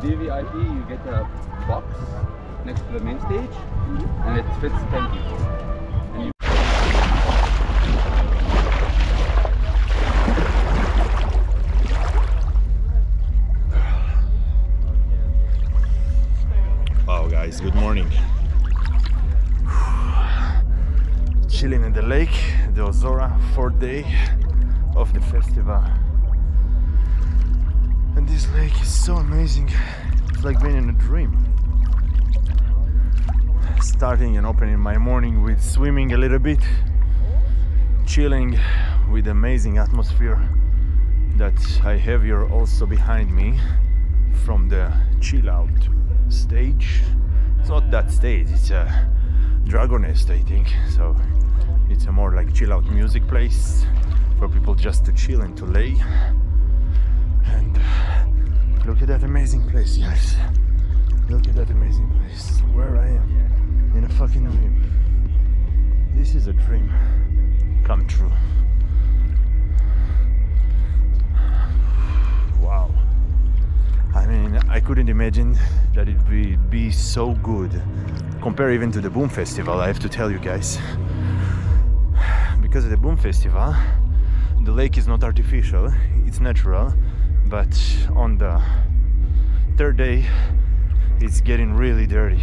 the VVIP, you get a box next to the main stage, mm-hmm. and it fits 10 people. And Wow, guys, good morning. Chilling in the lake, the Ozora, fourth day of the festival. This lake is so amazing. It's like being in a dream. Starting and opening my morning with swimming a little bit, chilling with amazing atmosphere that I have here also behind me from the chill out stage. It's not that stage, it's a Dragon Nest, I think. So it's a more like chill out music place for people just to chill and to lay. Look at that amazing place, guys. Look at that amazing place where I am in a fucking dream. This is a dream come true. Wow. I mean, I couldn't imagine that it would be so good. Compare even to the Boom Festival, I have to tell you guys. Because at the Boom Festival, the lake is not artificial, it's natural, but on the third day, it's getting really dirty.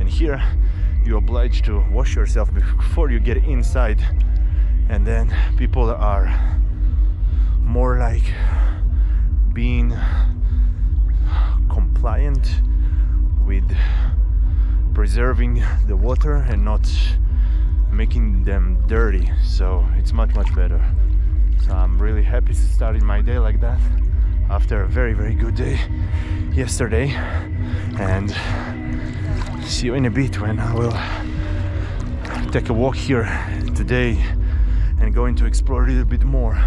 And here, you're obliged to wash yourself before you get inside, and then people are more like being compliant with preserving the water and not making them dirty. So it's much much better. So i'm really happy to starting my day like that after a very very good day yesterday and see you in a bit when i will take a walk here today and going to explore a little bit more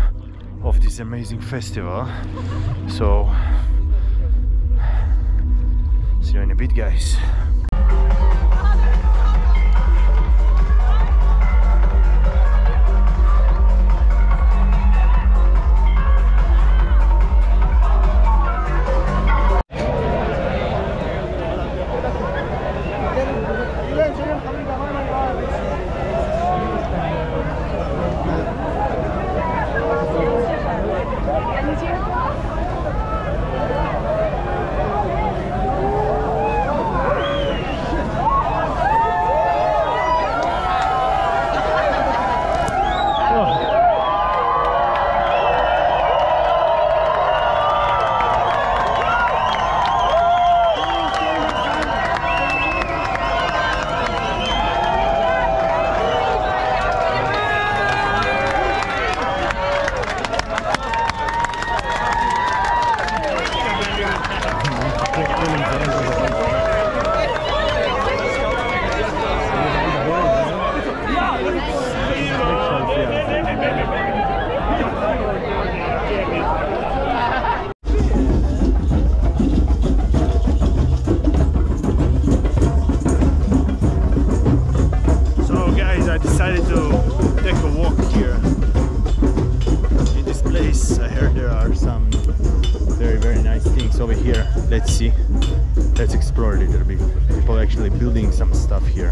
of this amazing festival so See you in a bit, guys. Stuff here.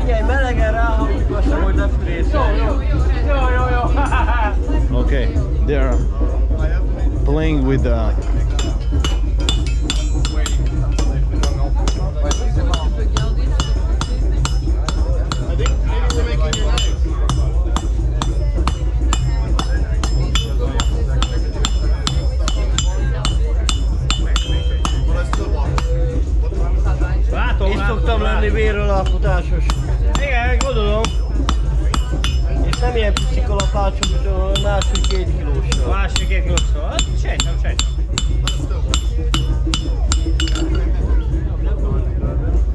Figyelj, melegen ráhangjuk azt, hogy ne. Jó, jó, jó, jó, jó. Okay, they're playing with the látom. lenni véralapításos. Igen, gondolom. És nem ilyen picik faccio másik két kilósra. Másik két kilósra. Sejtem, sejtem.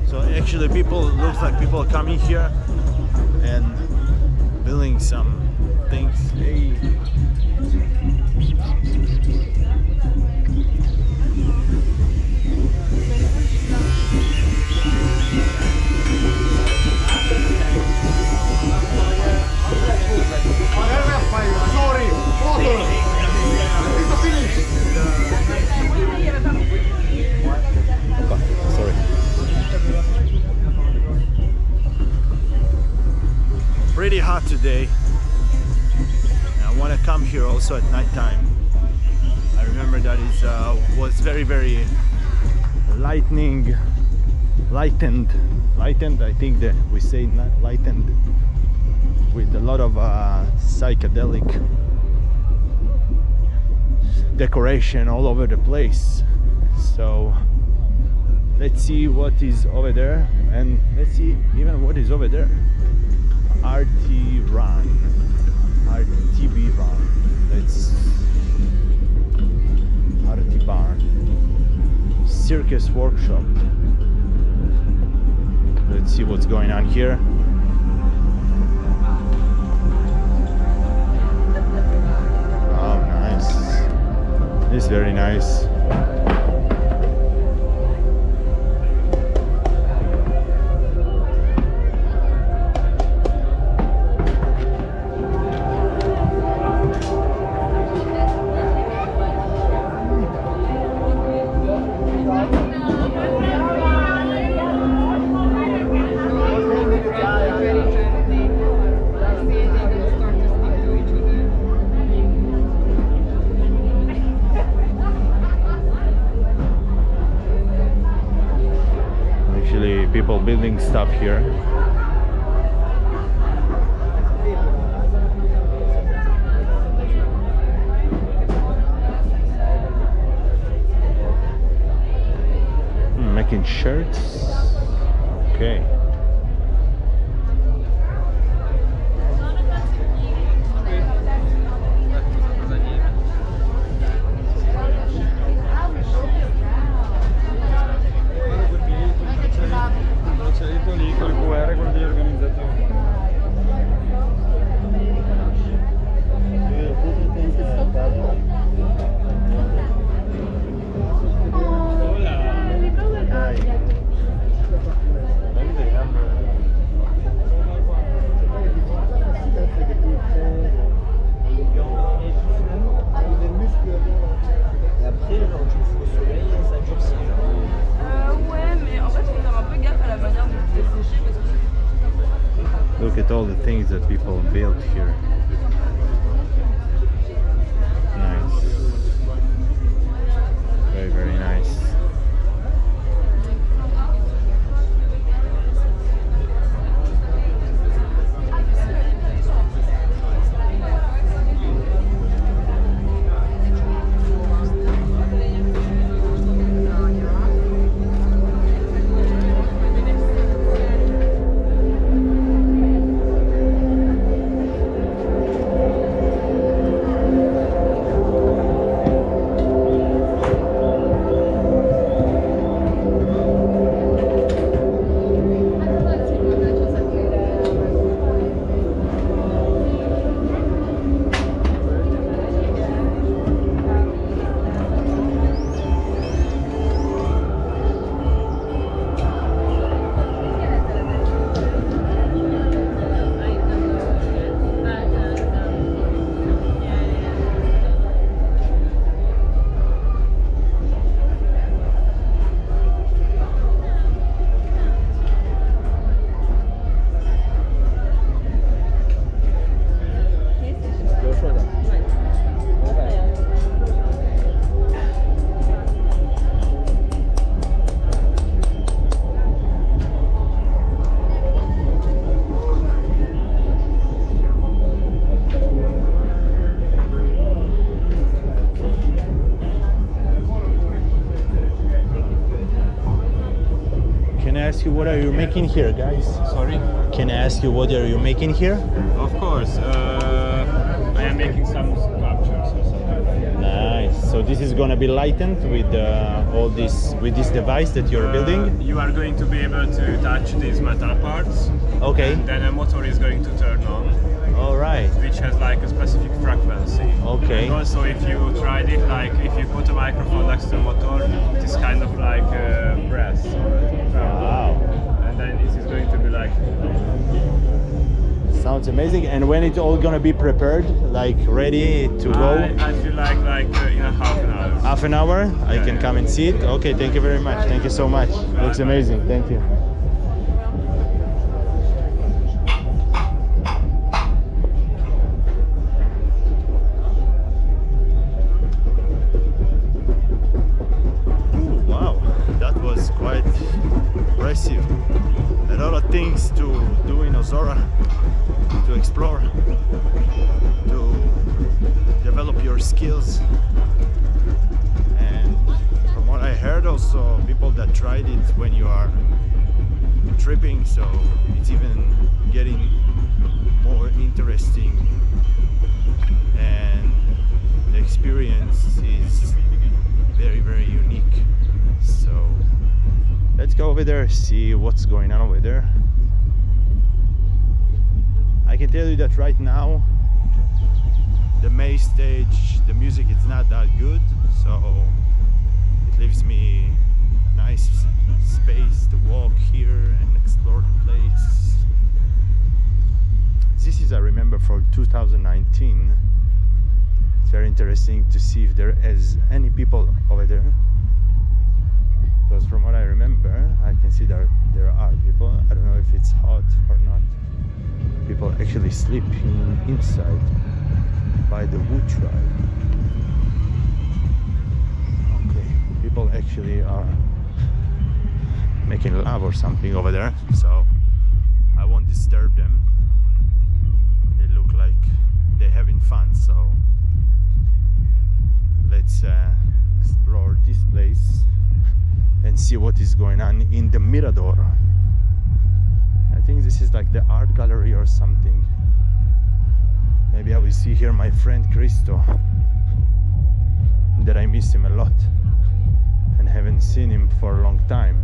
So actually, people looks like people are coming here and building some today. And I want to come here also at night time. I remember that is uh, was very very lightning, lightened, lightened. I think that we say lightened with a lot of uh, psychedelic decoration all over the place. So let's see what is over there and let's see even what is over there. RT Circus Workshop. Let's see what's going on here. Oh, nice. This is very nice. Hmm, making shirts. Okay. At all the things that people built here. What are you making here, guys? Sorry? Can I ask you what are you making here? Of course. Uh, I am making some sculptures or something. Nice. So this is gonna be lightened with uh, all this with this device that you're Uh, building. you are going to be able to touch these metal parts. Okay. And then a motor is going to turn on, All right. which has like a specific frequency. Okay. And also, if you tried it, like if you put a microphone next to the motor, it is kind of like a brass. Wow. Going to be like Sounds amazing. And when it's all gonna be prepared, like ready to go? I, I feel like like uh, in a half an hour. Half an hour, I can yeah. come and see it. Okay, thank you very much. Thank you so much. Looks amazing. Thank you. Skills. And from what I heard, also people that tried it when you are tripping, so it's even getting more interesting. And the experience is very, very unique. So let's go over there, see what's going on over there. I can tell you that right now stage, the music is not that good, so it leaves me nice space to walk here and explore the place. This is I remember for 2019. It's very interesting to see if there is any people over there. Because from what I remember, I can see there there are people. I don't know if it's hot or not. People actually sleeping inside by the wood tribe. Okay, people actually are making love or something over there, so I won't disturb them. They look like they're having fun, so let's uh, explore this place and see what is going on in the Mirador. I think this is like the art gallery or something. Will see here my friend Cristo. That I miss him a lot and haven't seen him for a long time.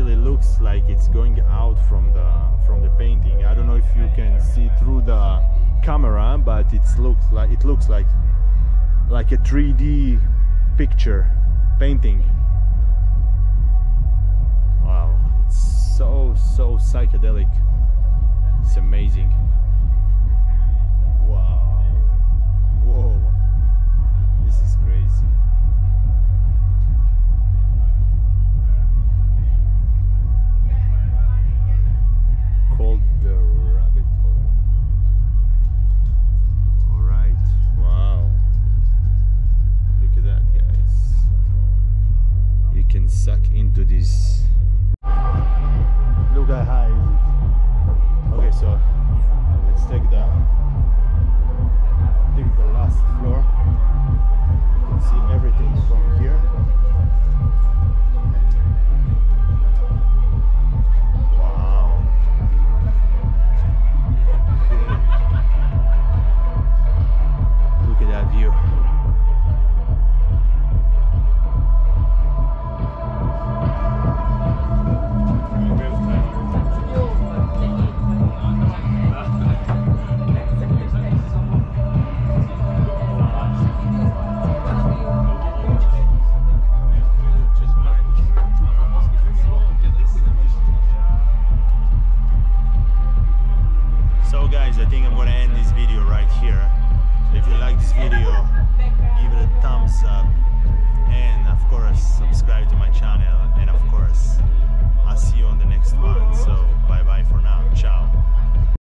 Actually looks like it's going out from the from the painting. I don't know if you can see through the camera, but it looks like it looks like like a 3D picture painting. Wow, it's so so psychedelic. It's amazing.